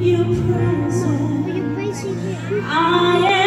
your presence. I am